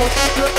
Fuck the